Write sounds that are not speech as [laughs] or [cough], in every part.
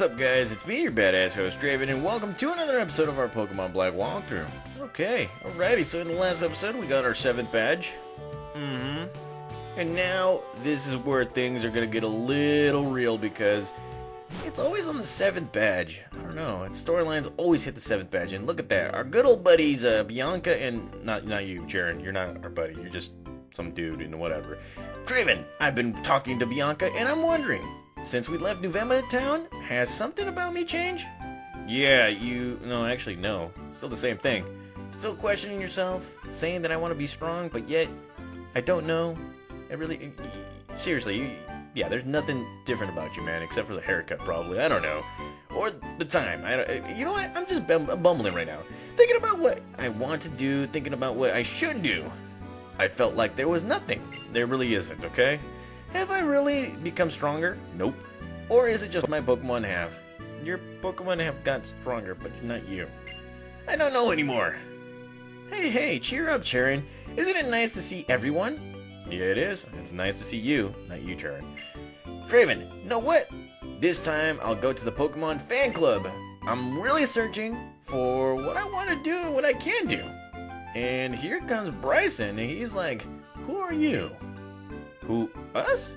What's up, guys? It's me, your badass host, Draven, and welcome to another episode of our Pokemon Black walkthrough. Okay, alrighty, so in the last episode, we got our seventh badge. Mm-hmm. And now, this is where things are gonna get a little real because it's always on the seventh badge. I don't know, its storylines always hit the seventh badge, and look at that. Our good old buddies, uh, Bianca and... Not, not you, Cheren, you're not our buddy, you're just some dude and whatever. Draven, I've been talking to Bianca, and I'm wondering, since we left Nuvema town, has something about me changed? Yeah, you... No, actually, no. Still the same thing. Still questioning yourself, saying that I want to be strong, but yet I don't know. I really... Seriously, you, yeah, there's nothing different about you, man, except for the haircut, probably. I don't know. Or the time. I don't, uh, you know what? I'm just bumbling right now. Thinking about what I want to do, thinking about what I should do. I felt like there was nothing. There really isn't, okay? Have I really become stronger? Nope. Or is it just my Pokemon have? Your Pokemon have got stronger, but not you. I don't know anymore. Hey, hey, cheer up, Cheren. Isn't it nice to see everyone? Yeah, it is. It's nice to see you, not you, Cheren. Draven, know what? This time I'll go to the Pokemon fan club. I'm really searching for what I want to do and what I can do. And here comes Bryson, and he's like, Who are you? Who, us?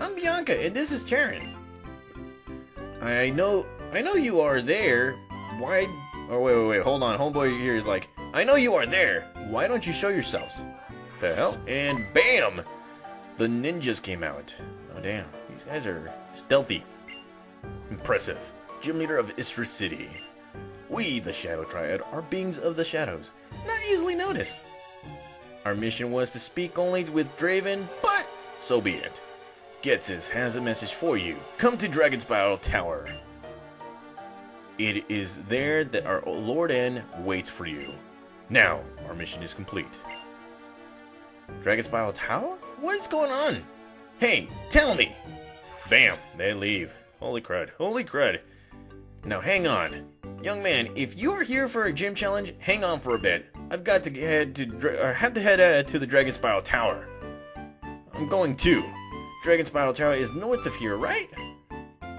I'm Bianca, and this is Cheren. I know, I know you are there. Why? Oh, wait, wait, wait, hold on. Homeboy here is like, I know you are there. Why don't you show yourselves? The hell? And bam! The ninjas came out. Oh, damn. These guys are stealthy. Impressive. Gym leader of Istra City. We, the Shadow Triad, are beings of the shadows, not easily noticed. Our mission was to speak only with Draven, but so be it. Ghetsis has a message for you. Come to Dragon Spiral Tower. It is there that our Lord N waits for you. Now, our mission is complete. Dragon Spiral Tower? What is going on? Hey, tell me! Bam, they leave. Holy crud, holy crud. Now hang on. Young man, if you are here for a gym challenge, hang on for a bit. I've got to head to or have to head uh, to the Dragon Spiral Tower. I'm going too. Dragon Spiral Tower is north of here, right?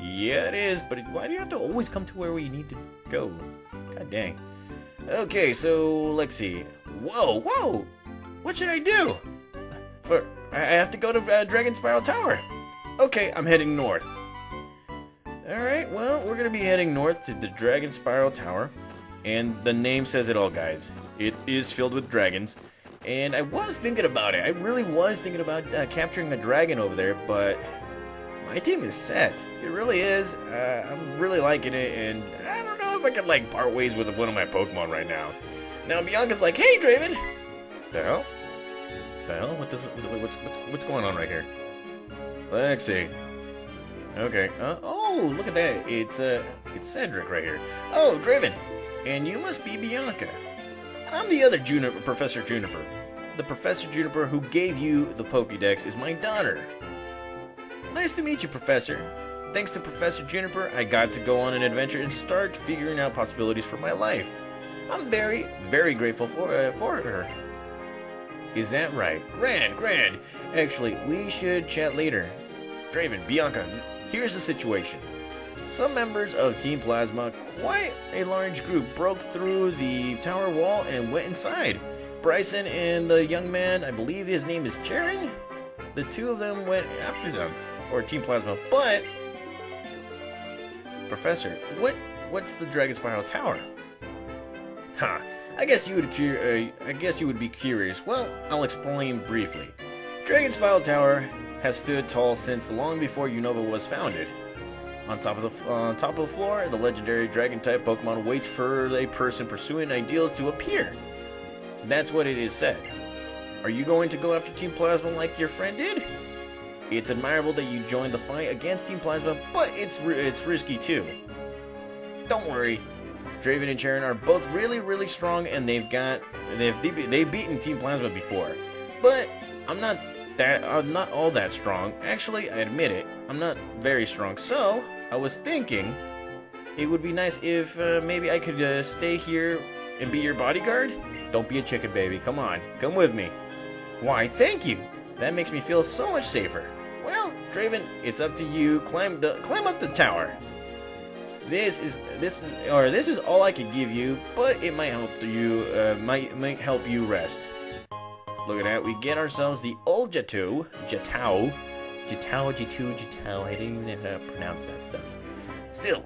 Yeah, it is, but why do you have to always come to where we need to go? God dang. Okay, so let's see. Whoa, whoa! What should I do? For I have to go to uh, Dragon Spiral Tower. Okay, I'm heading north. Alright, well, we're gonna be heading north to the Dragon Spiral Tower. And the name says it all, guys. It is filled with dragons. And I was thinking about it. I really was thinking about uh, capturing a dragon over there, but my team is set. It really is. Uh, I'm really liking it, and I don't know if I can, like, part ways with one of my Pokemon right now. Now, Bianca's like, hey, Draven! The hell? The hell? What does, what's, what's, what's going on right here? Let's see. Okay. Uh, oh, look at that. It's uh, it's Cedric right here. Oh, Draven. And you must be Bianca. I'm the other Juniper, Professor Juniper. The Professor Juniper who gave you the Pokédex is my daughter. Nice to meet you, Professor. Thanks to Professor Juniper, I got to go on an adventure and start figuring out possibilities for my life. I'm very, very grateful for uh, for her. Is that right? Grand, grand. Actually, we should chat later. Draven, Bianca, here's the situation. Some members of Team Plasma, quite a large group, broke through the tower wall and went inside. Bryson and the young man, I believe his name is Cheren, the two of them went after them, or Team Plasma. But, Professor, what what's the Dragon Spiral Tower? Huh. I guess you would uh, I guess you would be curious. Well, I'll explain briefly. Dragon Spiral Tower has stood tall since long before Unova was founded. On top of the on top of the floor, the legendary Dragon-type Pokemon waits for a person pursuing ideals to appear. That's what it is said. Are you going to go after Team Plasma like your friend did? It's admirable that you joined the fight against Team Plasma, but it's it's risky too. Don't worry, Draven and Cheren are both really, really strong, and they've got they've they've beaten Team Plasma before. But I'm not that I'm not all that strong. Actually, I admit it, I'm not very strong. So I was thinking it would be nice if uh, maybe I could uh, stay here and be your bodyguard. Don't be a chicken, baby. Come on, come with me. Why, thank you. That makes me feel so much safer. Well, Draven, it's up to you. Climb the climb up the tower. This is this is or this is all I could give you, but it might help you uh, might might help you rest. Look at that. We get ourselves the old Jatu, Jatao, Jitu, Jatao. I didn't even know how to pronounce that stuff. Still,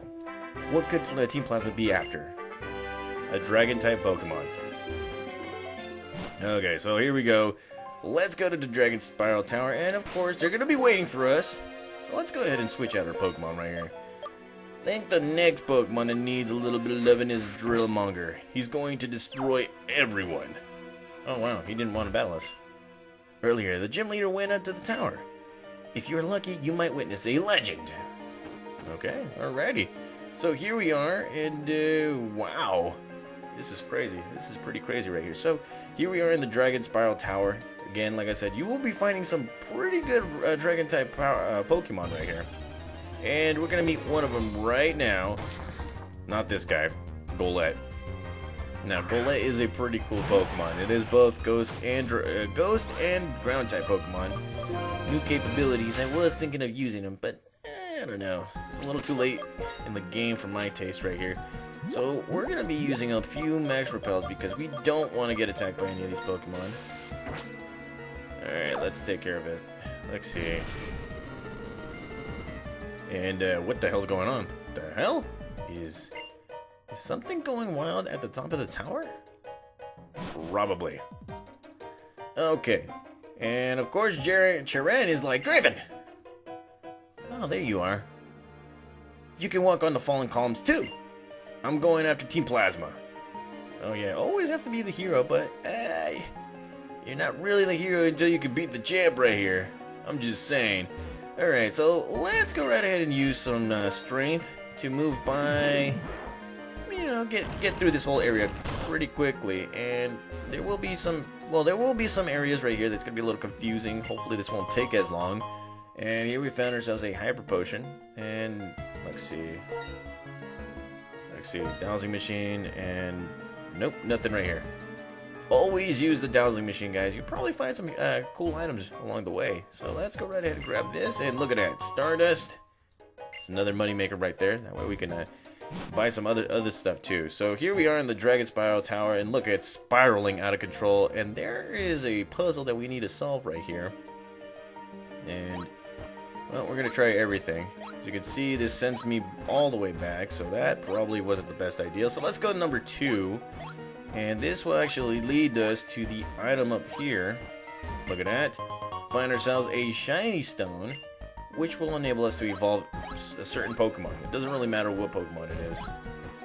what could Team Plasma be after? A Dragon-type Pokemon. Okay, so here we go. Let's go to the Dragon Spiral Tower, and of course, they're gonna be waiting for us. So let's go ahead and switch out our Pokemon right here. I think the next Pokemon that needs a little bit of loving is Drillmonger. He's going to destroy everyone. Oh wow, he didn't want to battle us. Earlier, the gym leader went up to the tower. If you're lucky, you might witness a legend. Okay, alrighty. So here we are, and uh, wow. This is crazy. This is pretty crazy right here. So here we are in the Dragon Spiral Tower. Again, like I said, you will be finding some pretty good uh, Dragon-type uh, Pokemon right here. And we're going to meet one of them right now. Not this guy, Golett. Now, Golett is a pretty cool Pokemon. It is both Ghost and uh, Ghost and Ground type Pokemon. New capabilities. I was thinking of using them, but eh, I don't know. It's a little too late in the game for my taste right here. So we're gonna be using a few Max Repels because we don't want to get attacked by any of these Pokemon. All right, let's take care of it. Let's see. And uh, what the hell's going on? The hell is is something going wild at the top of the tower? Probably. Okay. And of course, Jer Cheren is like, Draven! Oh, there you are. You can walk on the fallen columns too. I'm going after Team Plasma. Oh yeah, always have to be the hero, but uh, you're not really the hero until you can beat the champ right here. I'm just saying. Alright, so let's go right ahead and use some uh, strength to move by you know, get get through this whole area pretty quickly. And there will be some, well, there will be some areas right here that's going to be a little confusing. Hopefully this won't take as long. And here we found ourselves a Hyper Potion. And let's see. Let's see, dowsing machine and nope, nothing right here. Always use the dowsing machine, guys. You'll probably find some uh, cool items along the way. So let's go right ahead and grab this. And look at that, Stardust. It's another moneymaker right there. That way we can uh, buy some other other stuff too. So here we are in the Dragon Spiral Tower, and look, it's spiraling out of control. And there is a puzzle that we need to solve right here. And well, we're gonna try everything. As you can see, this sends me all the way back, so that probably wasn't the best idea. So let's go to number two, and this will actually lead us to the item up here. Look at that. Find ourselves a shiny stone which will enable us to evolve a certain Pokemon. It doesn't really matter what Pokemon it is.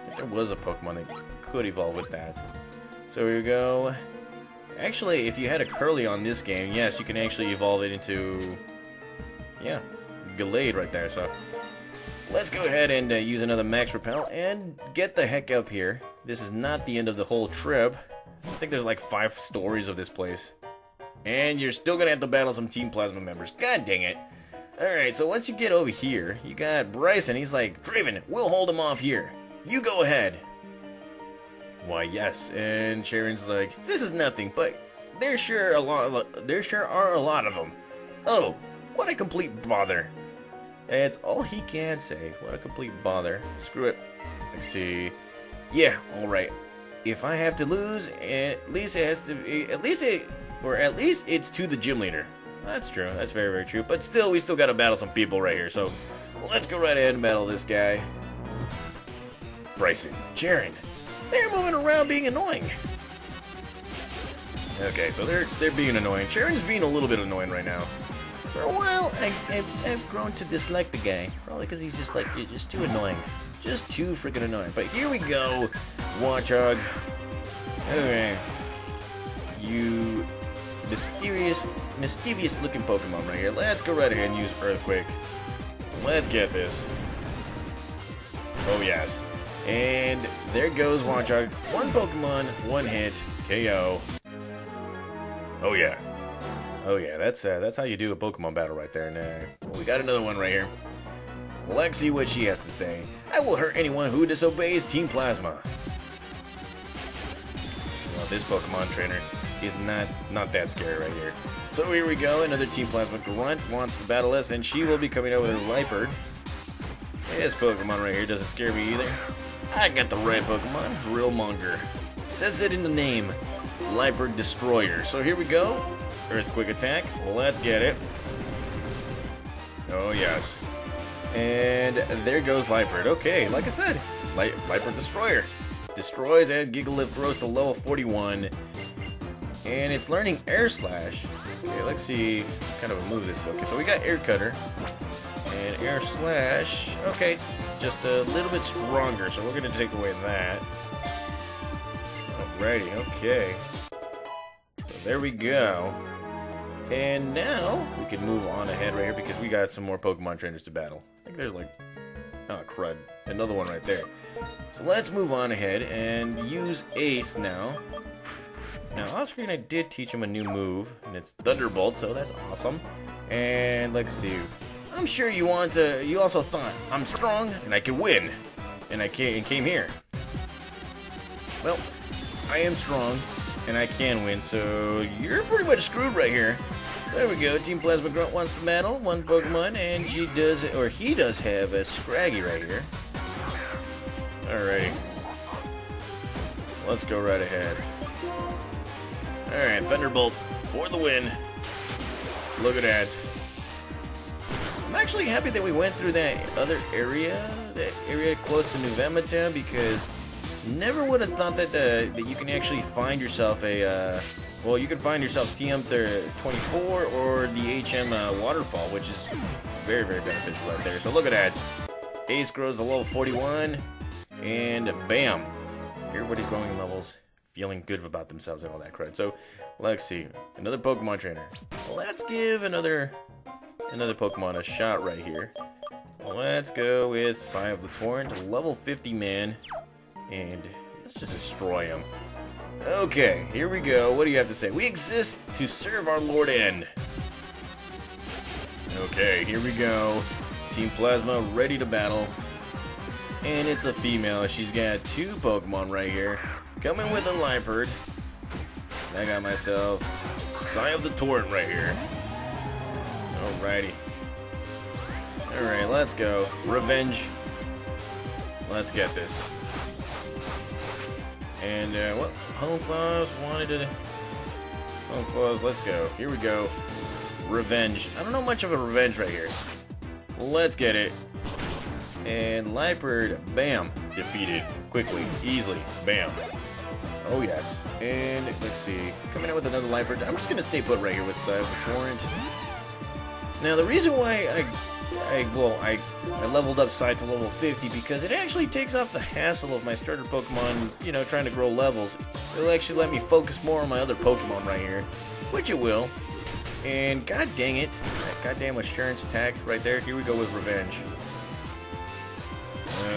If there was a Pokemon that could evolve with that. So here we go. Actually, if you had a Kirlia on this game, yes, you can actually evolve it into... Yeah, Gallade right there, so... Let's go ahead and uh, use another Max Repel and get the heck up here. This is not the end of the whole trip. I think there's like five stories of this place. And you're still gonna have to battle some Team Plasma members. God dang it. Alright, so once you get over here, you got Bryson. He's like, Draven, we'll hold him off here. You go ahead. Why, yes. And Cheren's like, this is nothing, but there sure a lot. There sure are a lot of them. Oh, what a complete bother. That's all he can say. What a complete bother. Screw it. Let's see. Yeah, all right. If I have to lose, at least it has to be. At least it, or at least it's to the gym leader. That's true. That's very, very true. But still, we still got to battle some people right here. So let's go right ahead and battle this guy. Bryson, Cheren, they're moving around being annoying. Okay, so they're they're being annoying. Cheren's being a little bit annoying right now. For a while, I, I've, I've grown to dislike the guy. Probably because he's just like, just too annoying. Just too freaking annoying. But here we go, Watchog. Okay. You mysterious, mischievous looking Pokemon right here. Let's go right ahead and use Earthquake. Let's get this. Oh yes. And there goes Watchog. One Pokemon, one hit, KO. Oh yeah. Oh yeah, that's uh, that's how you do a Pokemon battle right there. Uh, we got another one right here. Let's see what she has to say. I will hurt anyone who disobeys Team Plasma. Well, this Pokemon trainer is not not that scary right here. So here we go, another Team Plasma Grunt wants to battle us, and she will be coming out with her Liepard. This Pokemon right here doesn't scare me either. I got the right Pokemon, Drillmonger. Says it in the name, Liepard Destroyer. So here we go. Earthquake attack. Let's get it. Oh, yes. And there goes Liepard. Okay, like I said, Liepard Destroyer. Destroys and Gigalith grows to level 41. And it's learning Air Slash. Okay, let's see kind of a move this. Okay, so we got Air Cutter. And Air Slash. Okay, just a little bit stronger, so we're going to take away that. Alrighty, okay. So there we go. And now we can move on ahead right here because we got some more Pokemon trainers to battle. I think there's like, oh crud, another one right there. So let's move on ahead and use Ace now. Now off screen I did teach him a new move, and it's Thunderbolt, so that's awesome. And let's see. I'm sure you want to. You also thought I'm strong and I can win, and I came, and came here. Well, I am strong and I can win, so you're pretty much screwed right here. There we go. Team Plasma Grunt wants to battle one Pokemon, and she does, or he does have a Scraggy right here. Alrighty. Let's go right ahead. Alright, Thunderbolt for the win. Look at that. I'm actually happy that we went through that other area, that area close to New Town, because never would have thought that the, that you can actually find yourself a uh, well, you can find yourself TM24 or the HM uh, Waterfall, which is very, very beneficial right there. So look at that. Ace grows to level 41, and bam! Everybody's growing levels, feeling good about themselves and all that credit. So let's see. Another Pokemon trainer. Let's give another another Pokemon a shot right here. Let's go with Sigh of the Torrent, level 50 man, and let's just destroy him. Okay, here we go. What do you have to say? We exist to serve our Lord N. Okay, here we go. Team Plasma ready to battle. And it's a female. She's got two Pokemon right here. Coming with a Liepard. I got myself Sigh of the Torrent right here. Alrighty. Alright, let's go. Revenge. Let's get this. And uh, what? Claws wanted to. Claws, let's go. Here we go. Revenge. I don't know much of a revenge right here. Let's get it. And Liepard, bam, defeated. Quickly, easily, bam. Oh yes. And let's see. Coming out with another Liepard. I'm just gonna stay put right here with the Torrent. Now the reason why I I, well, I, I leveled up Side to level 50 because it actually takes off the hassle of my starter Pokemon, you know, trying to grow levels. It'll actually let me focus more on my other Pokemon right here, which it will. And god dang it, that goddamn assurance attack right there. Here we go with Revenge.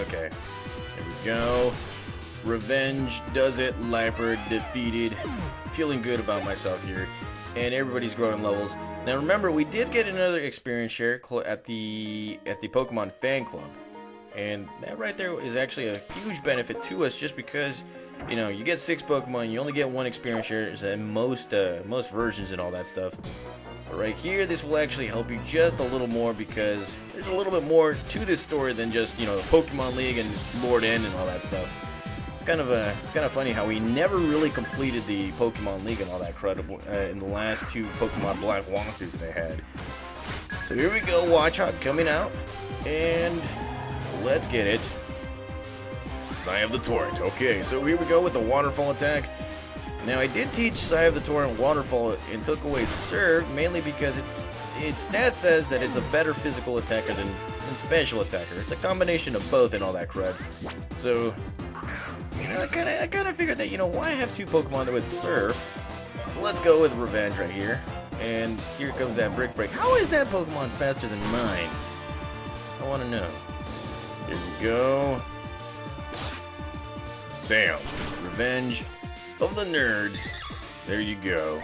Okay, here we go. Revenge does it. Liepard defeated. Feeling good about myself here. And everybody's growing levels. Now remember, we did get another experience share at the at the Pokemon Fan Club, and that right there is actually a huge benefit to us, just because you know you get six Pokemon, you only get one experience share, and most uh, most versions and all that stuff. Right here, this will actually help you just a little more because there's a little bit more to this story than just you know the Pokemon League and Lord N and all that stuff it's kind of a it's kind of funny how we never really completed the Pokemon League and all that credible uh, in the last two Pokemon Black walkthroughs they had. So here we go, Watch coming out, and let's get it. Sigh of the Torrent. Okay, so here we go with the Waterfall attack. Now I did teach Sigh of the Torrent Waterfall and took away Surf mainly because its its stat says that it's a better physical attacker than, than special attacker. It's a combination of both and all that crud. So you know, I kind of I kind of figured that, you know, why have two Pokemon with Surf? So let's go with Revenge right here. And here comes that Brick Break. How is that Pokemon faster than mine? I want to know. Here we go. Bam. Revenge of the Nerds. There you go.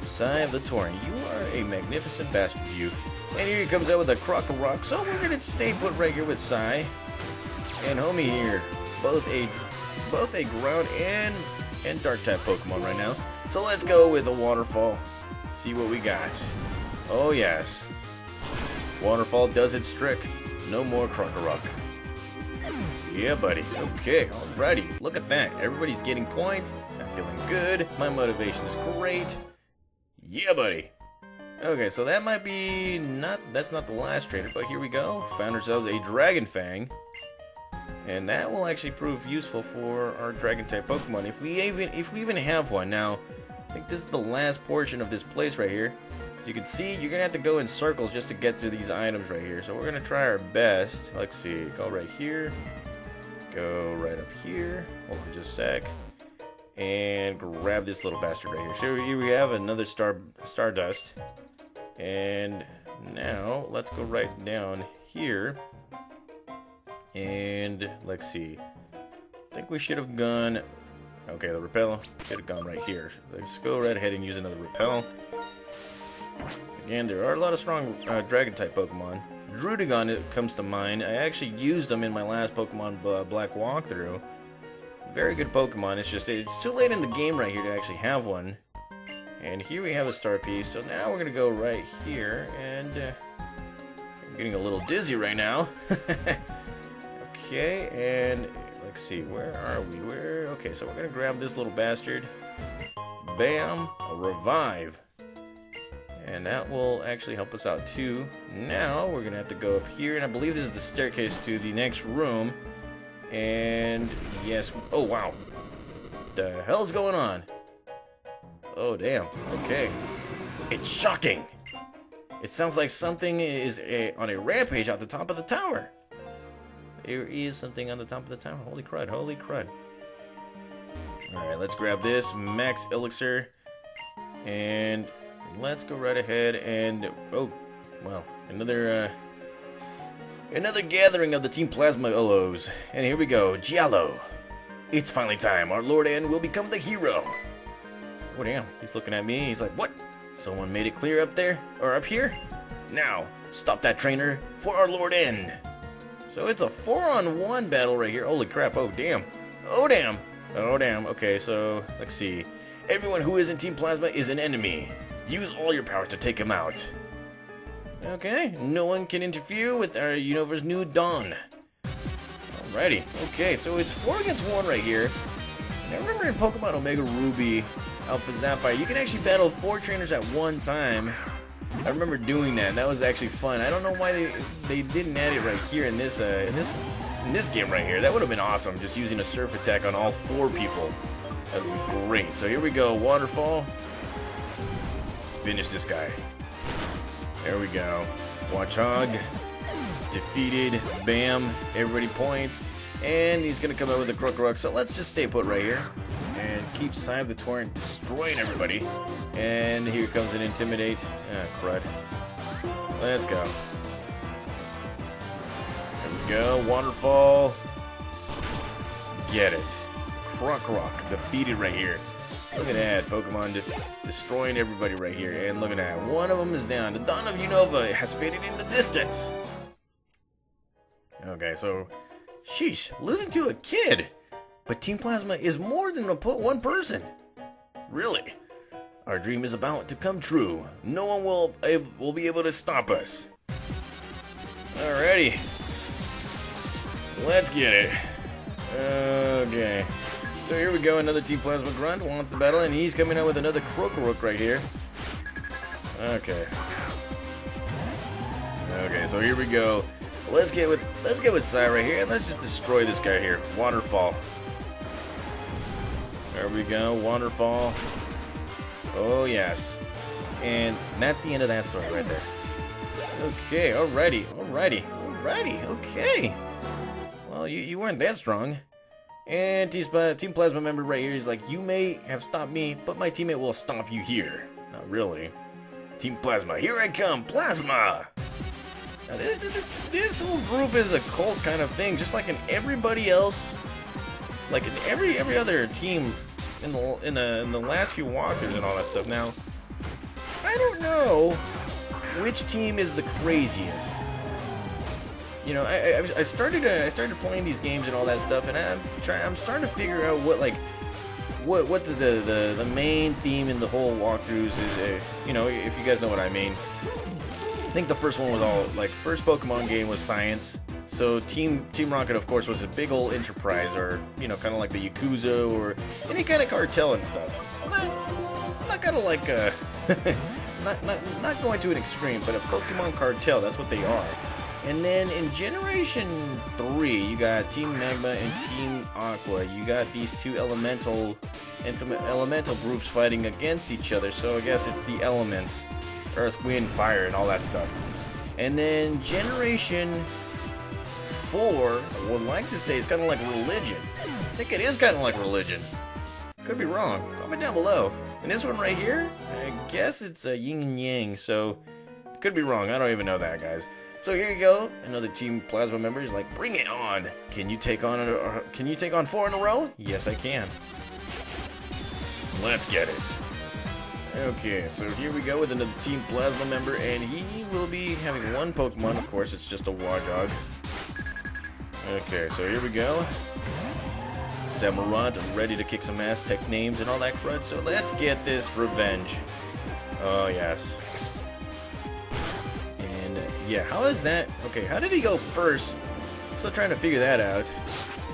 Sigh of the Torrent. You are a magnificent bastard, you. And here he comes out with a Croc Rock. So we're to stay put right here with Sigh. And homie here. Both a both a ground and and dark type Pokemon right now. So let's go with a waterfall. See what we got. Oh yes. Waterfall does its trick. No more Krokorok. Yeah, buddy. Okay, alrighty. Look at that. Everybody's getting points. I'm feeling good. My motivation is great. Yeah, buddy. Okay, so that might be not, that's not the last trader, but here we go. Found ourselves a Dragon Fang. And that will actually prove useful for our Dragon type Pokemon if we even if we even have one. Now, I think this is the last portion of this place right here. As you can see, you're gonna have to go in circles just to get to these items right here. So we're gonna try our best. Let's see, go right here, go right up here. Hold on just a sec. And grab this little bastard right here. So here we have another star Stardust. And now let's go right down here. And let's see. I think we should have gone. Okay, the repel should have gone right here. Let's go right ahead and use another repel. Again, there are a lot of strong uh, dragon type Pokemon. Druddigon it comes to mind. I actually used them in my last Pokemon uh, Black walkthrough. Very good Pokemon. It's just it's too late in the game right here to actually have one. And here we have a star piece. So now we're gonna go right here, and uh, I'm getting a little dizzy right now. [laughs] okay, and let's see, where are we? Where? Okay, so we're gonna grab this little bastard. Bam, a revive. And that will actually help us out too. Now we're gonna have to go up here, and I believe this is the staircase to the next room. And yes, oh wow, the hell's going on? Oh, damn. Okay. It's shocking. It sounds like something is a, on a rampage at the top of the tower. There is something on the top of the tower. Holy crud, holy crud. Alright, let's grab this. Max Elixir. And let's go right ahead and... Oh, well, another... Uh, another gathering of the Team Plasma Ulos. And here we go. Giallo. It's finally time. Our Lord N will become the hero. Oh damn, he's looking at me. He's like, what? Someone made it clear up there? Or up here? Now, stop that trainer for our Lord N. So it's a four on one battle right here. Holy crap, oh damn. Oh damn. Oh damn. Okay, so let's see. Everyone who is in Team Plasma is an enemy. Use all your powers to take him out. Okay, no one can interfere with our Unova's new Dawn. Alrighty, okay, so it's four against one right here. I remember in Pokemon Omega Ruby, Alpha Sapphire, you can actually battle four trainers at one time. I remember doing that, that was actually fun. I don't know why they they didn't add it right here in this uh, in this in this game right here. That would have been awesome, just using a surf attack on all four people. That would be great. So here we go, waterfall. Finish this guy. There we go. Watchog defeated. Bam. Everybody points. And he's going to come out with a Krokorok. So let's just stay put right here and keep Sai of the Torrent destroying everybody. And here comes an Intimidate. Ah, crud. Let's go. There we go. Waterfall. Get it. Krokorok defeated right here. Look at that. Pokemon de destroying everybody right here. And look at that. One of them is down. The Dawn of Unova has faded in the distance. Okay, so... Sheesh. Losing to a kid. But Team Plasma is more than a one person. Really. Our dream is about to come true. No one will, will be able to stop us. Alrighty. Let's get it. Okay. So here we go, another Team Plasma Grunt wants the battle, and he's coming out with another Krokorok right here. Okay. Okay, so here we go. Let's get with let's get with Sai right here, and let's just destroy this guy here. Waterfall. There we go, waterfall. Oh, yes. And that's the end of that story right there. Okay, alrighty, alrighty, alrighty, okay. Well, you, you weren't that strong. And Team Plasma member right here is like, you may have stopped me, but my teammate will stop you here. Not really. Team Plasma, here I come, Plasma! Now, this, this, this whole group is a cult kind of thing, just like in everybody else like in every every other team in the in the in the last few walkthroughs and all that stuff. Now, I don't know which team is the craziest. You know, I, I, I started uh, I started playing these games and all that stuff, and I'm trying I'm starting to figure out what like what what the the, the, main theme in the whole walkthroughs is. Uh, you know, if you guys know what I mean. I think the first one was all like first Pokemon game was science. So Team Team Rocket, of course, was a big old enterprise, or you know, kind of like the Yakuza or any kind of cartel and stuff. Not, not kind of like a, [laughs] not, not not going to an extreme, but a Pokemon cartel. That's what they are. And then in Generation 3, you got Team Magma and Team Aqua. You got these two elemental elemental groups fighting against each other. So I guess it's the elements. Earth, Wind, Fire, and all that stuff. And then Generation 4, I would like to say it's kind of like religion. I think it is kind of like religion. Could be wrong. Comment down below. And this one right here, I guess it's a yin and yang, so could be wrong. I don't even know that, guys. So here you go. Another Team Plasma member is like, bring it on. Can you take on a, can you take on four in a row? Yes, I can. Let's get it. Okay, so here we go with another Team Plasma member, and he will be having one Pokemon. Of course, it's just a Watchog. Okay, so here we go. Samurott, ready to kick some ass, tech names, and all that crud. So let's get this revenge. Oh, yes yeah, how is that? Okay, how did he go first? Still trying to figure that out.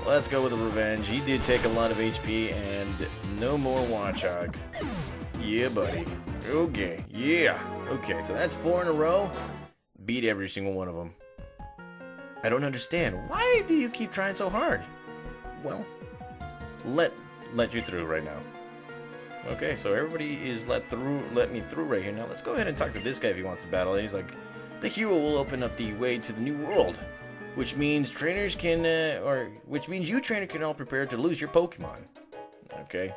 Let's go with the revenge. He did take a lot of HP and no more Watchog. Yeah, buddy. Okay, yeah. Okay, so that's four in a row. Beat every single one of them. I don't understand. Why do you keep trying so hard? Well, let let you through right now. Okay, so everybody is let through, let me through right here. Now let's go ahead and talk to this guy if he wants to battle. He's like, the hero will open up the way to the new world, which means trainers can, uh, or which means you trainer can all prepare to lose your Pokemon. Okay.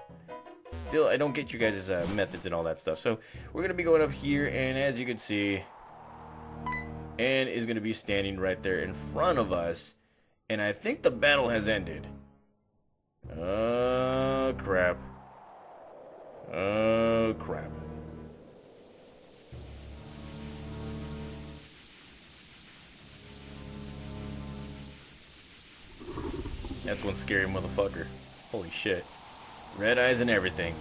Still, I don't get you guys' uh, methods and all that stuff. So we're gonna be going up here, and as you can see, N is gonna be standing right there in front of us, and I think the battle has ended. Oh crap. Oh crap. That's one scary motherfucker. Holy shit. Red eyes and everything.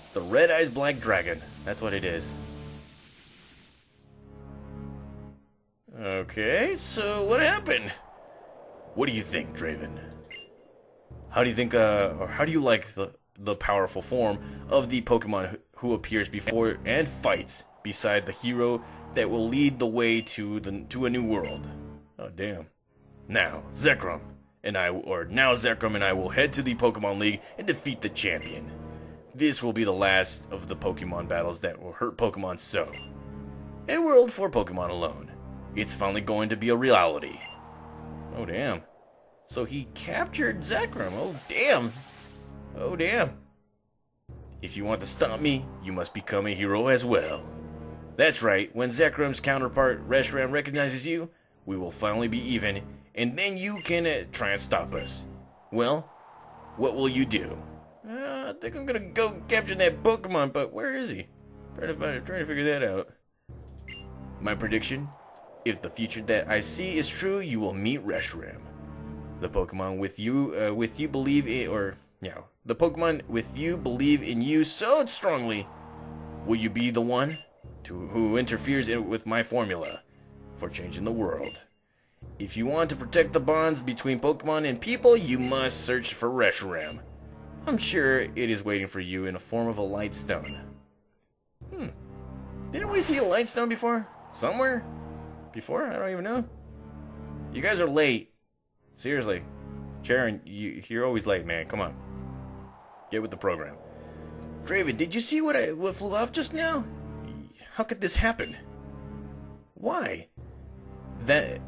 It's the Red Eyes Black Dragon. That's what it is. Okay, so what happened? What do you think, Draven? How do you think, uh, or how do you like the, the powerful form of the Pokemon who appears before and fights beside the hero that will lead the way to the to a new world? Oh, damn. Now, Zekrom, and I, or now Zekrom and I will head to the Pokemon League and defeat the champion. This will be the last of the Pokemon battles that will hurt Pokemon so. A world for Pokemon alone. It's finally going to be a reality. Oh damn. So he captured Zekrom. Oh damn. Oh damn. If you want to stop me, you must become a hero as well. That's right, when Zekrom's counterpart Reshiram recognizes you, we will finally be even and then you can uh, try and stop us. Well, what will you do? Uh, I think I'm gonna go capture that Pokemon, but where is he? Trying to find, trying to figure that out. My prediction: if the future that I see is true, you will meet Reshiram. The Pokemon with you, uh, with you believe in, or yeah, the Pokemon with you believe in you so strongly. Will you be the one to who interferes in, with my formula for changing the world? If you want to protect the bonds between Pokemon and people, you must search for Reshiram. I'm sure it is waiting for you in the form of a light stone. Hmm. Didn't we see a light stone before? Somewhere? Before? I don't even know. You guys are late. Seriously. Cheren, you, you're always late, man. Come on. Get with the program. Draven, did you see what I what flew off just now? How could this happen? Why? That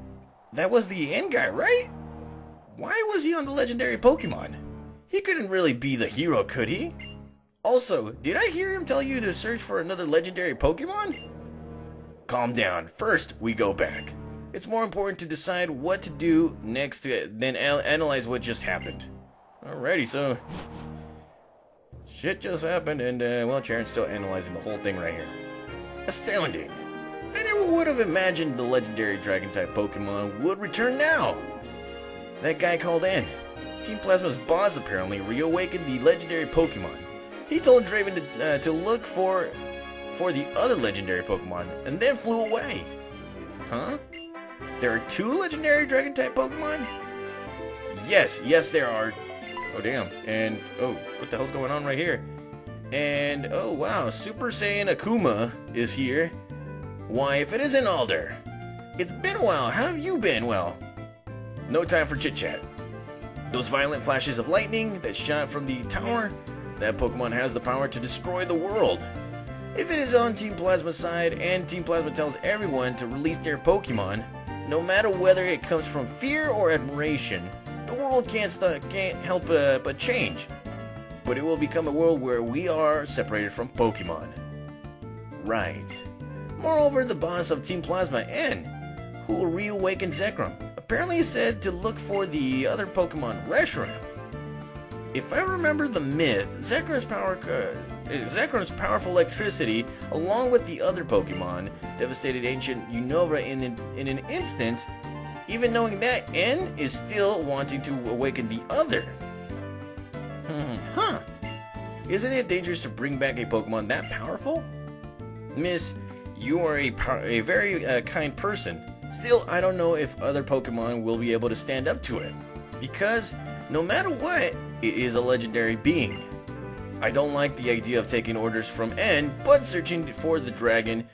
that was the end guy, right? Why was he on the legendary Pokemon? He couldn't really be the hero, could he? Also, did I hear him tell you to search for another legendary Pokemon? Calm down. First, we go back. It's more important to decide what to do next to, than analyze what just happened. Alrighty, so... Shit just happened, and, uh, well, Cheren's still analyzing the whole thing right here. Astounding. Would have imagined the legendary Dragon-type Pokemon would return now. That guy called in. Team Plasma's boss apparently reawakened the legendary Pokemon. He told Draven to, uh, to look for for the other legendary Pokemon and then flew away. Huh? There are two legendary dragon type Pokemon? Yes, yes there are. Oh damn. And oh, what the hell's going on right here? And oh wow, Super Saiyan Akuma is here. Why, if it isn't Alder. It's been a while. How have you been? Well, no time for chit chat. Those violent flashes of lightning that shot from the tower, that Pokemon has the power to destroy the world. If it is on Team Plasma's side and Team Plasma tells everyone to release their Pokemon, no matter whether it comes from fear or admiration, the world can't, can't help uh, but change. But it will become a world where we are separated from Pokemon. Right. Moreover, the boss of Team Plasma, N, who will reawaken Zekrom, apparently said to look for the other Pokemon Reshiram. If I remember the myth, Zekrom's power, uh, Zekrom's powerful electricity, along with the other Pokemon, devastated ancient Unova in an, in an instant. Even knowing that, N is still wanting to awaken the other. Hmm, huh. Isn't it dangerous to bring back a Pokemon that powerful? Miss, you are a, a very uh, kind person. Still, I don't know if other Pokemon will be able to stand up to it. Because, no matter what, it is a legendary being. I don't like the idea of taking orders from N, but searching for the dragon,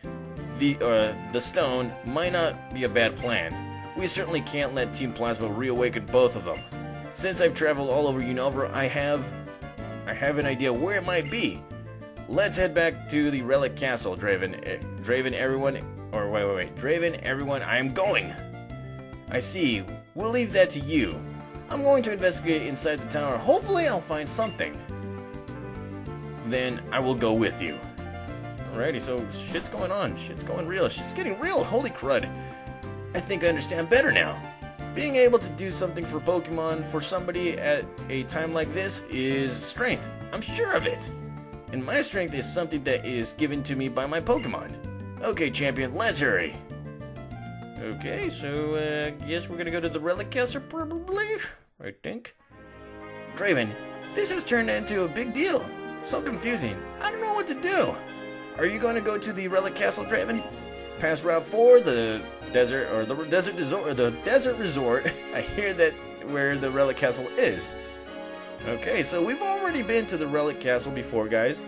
the, uh, the stone, might not be a bad plan. We certainly can't let Team Plasma reawaken both of them. Since I've traveled all over Unova, I have... I have an idea where it might be. Let's head back to the Relic Castle, Draven. Uh, Draven, everyone... Or wait, wait, wait. Draven, everyone, I am going! I see. We'll leave that to you. I'm going to investigate inside the tower. Hopefully I'll find something. Then I will go with you. Alrighty, so shit's going on. Shit's going real. Shit's getting real. Holy crud. I think I understand better now. Being able to do something for Pokemon for somebody at a time like this is strength. I'm sure of it. And my strength is something that is given to me by my Pokemon. Okay, champion, let's hurry. Okay, so uh, guess we're gonna go to the Relic Castle, probably. I think. Draven, this has turned into a big deal. So confusing. I don't know what to do. Are you to go to the Relic Castle, Draven? Past Route 4, the desert or the desert resort, the desert resort. [laughs] I hear that where the Relic Castle is. Okay, so we've already been to the Relic Castle before, guys.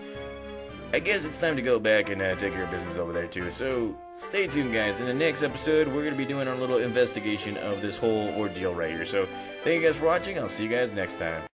I guess it's time to go back and uh, take care of business over there too. So stay tuned, guys. In the next episode, we're going to be doing our little investigation of this whole ordeal right here. So thank you guys for watching. I'll see you guys next time.